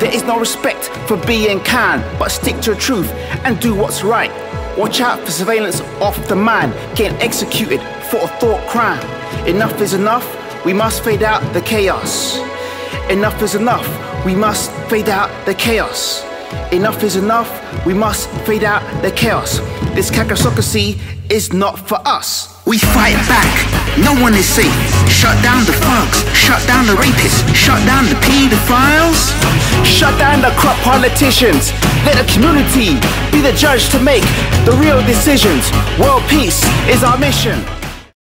There is no respect for being kind, but stick to the truth and do what's right. Watch out for surveillance of the man getting executed for a thought crime. Enough is enough, we must fade out the chaos. Enough is enough, we must fade out the chaos. Enough is enough, we must fade out the chaos. This kakistocracy is not for us. We fight back, no one is safe. Shut down the thugs, shut down the rapists, shut down the pedophiles. Shut down the corrupt politicians. Let the community be the judge to make the real decisions. World peace is our mission.